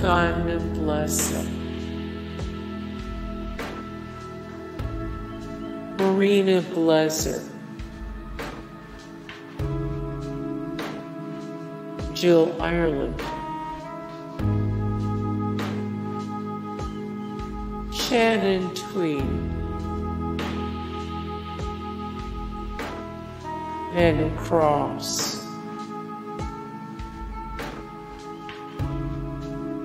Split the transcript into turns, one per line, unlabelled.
Gimena Blesa. Marina Glezer. Jill Ireland. Shannon Tweed. Ben Cross.